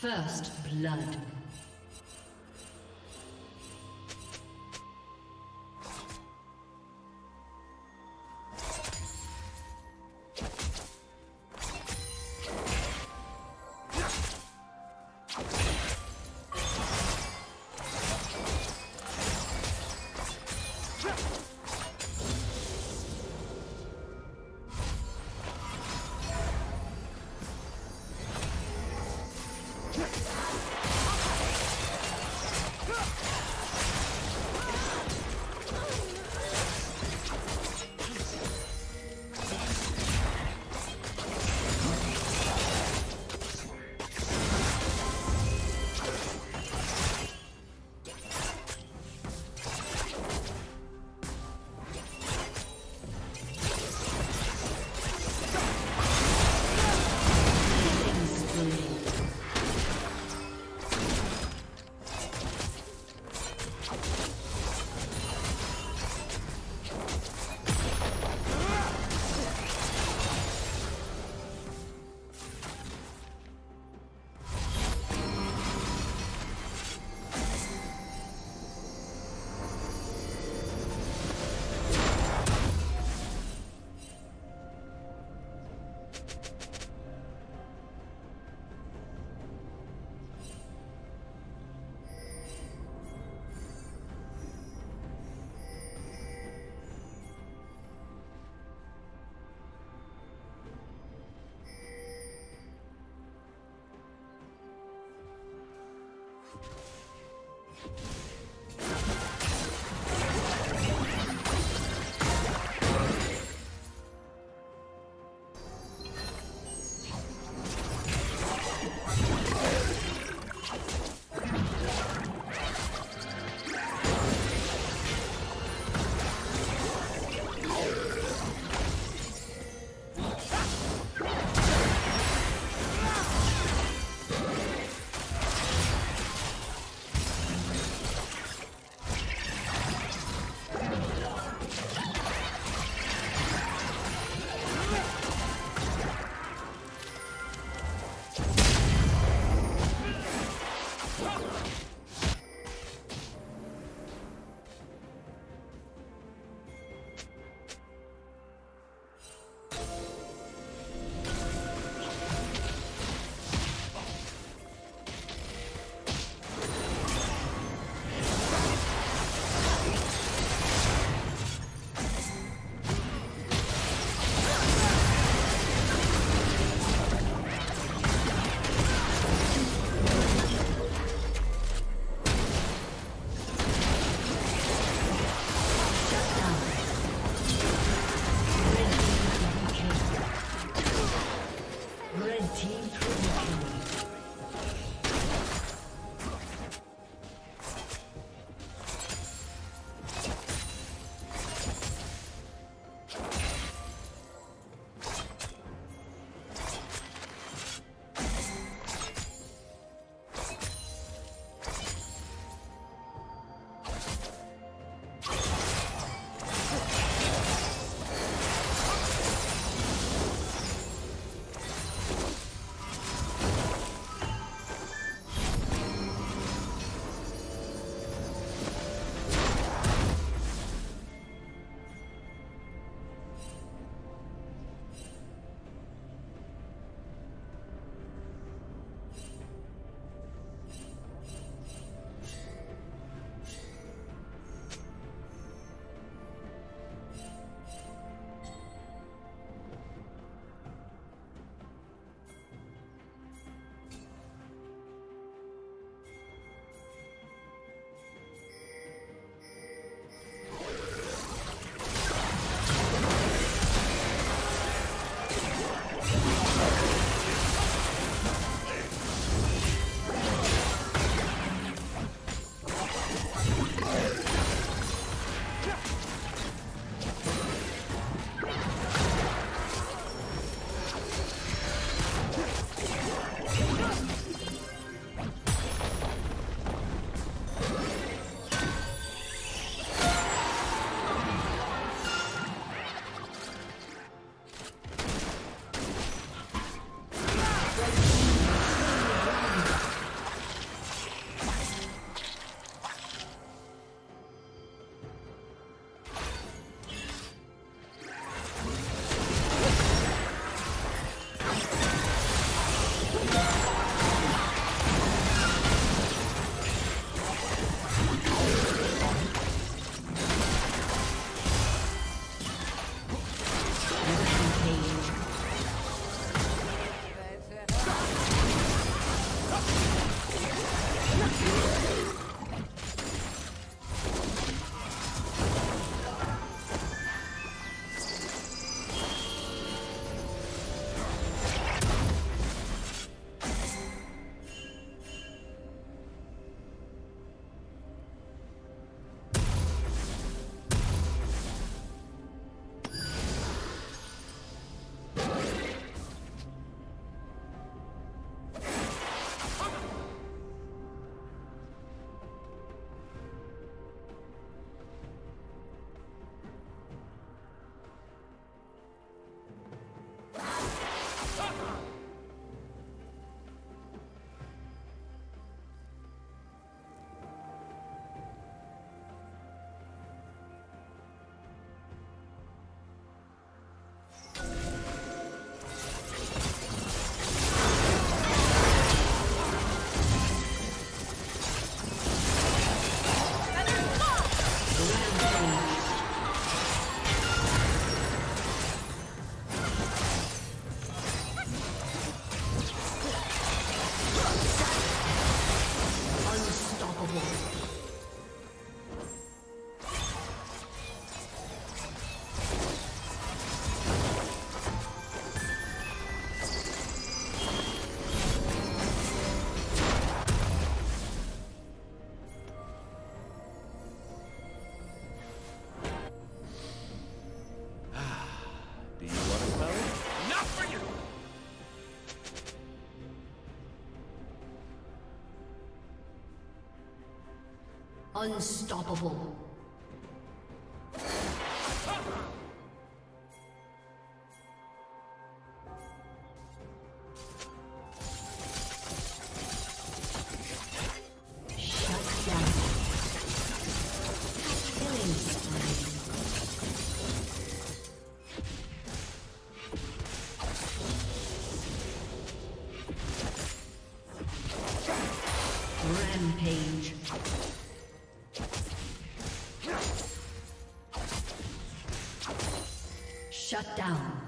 First blood. Okay. you Unstoppable. Shut down.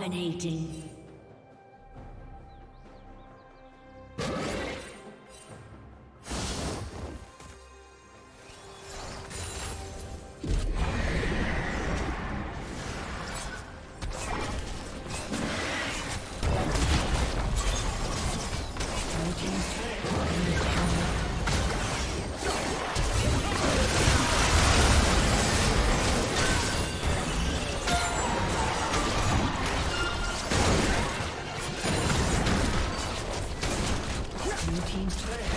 Dominating. Rey.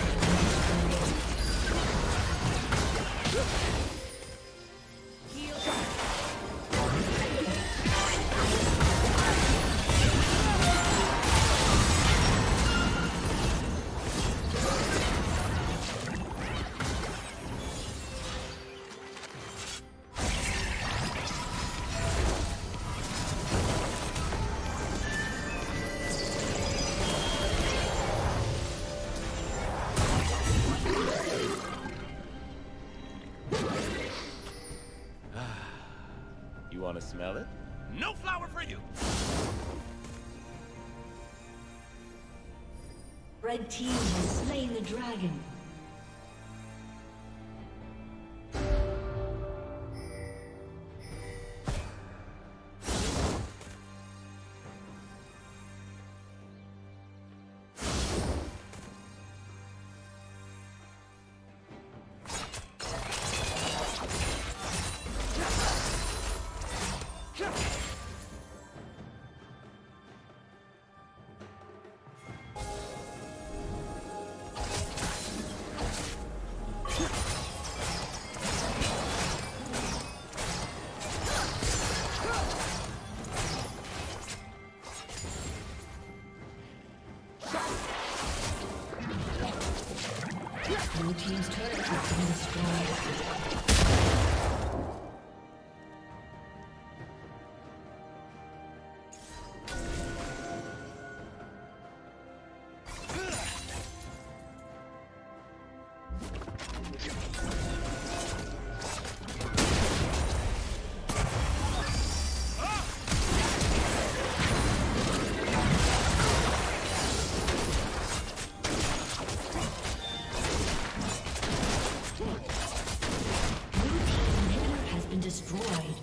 Want to smell it? No flower for you! Red team has slain the dragon. Destroyed.